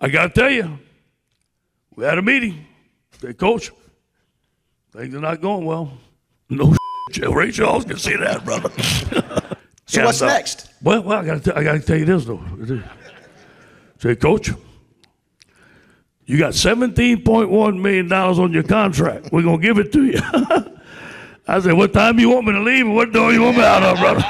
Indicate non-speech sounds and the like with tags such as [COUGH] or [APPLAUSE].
I got to tell you, we had a meeting. Say, Coach, things are not going well. No Ray Charles can see that, brother. So what's uh, next? Well, well, I got to I got to tell you this though. Say, Coach, you got seventeen point one million dollars on your contract. We're gonna give it to you. [LAUGHS] I said, what time you want me to leave and what door you want me out of, brother?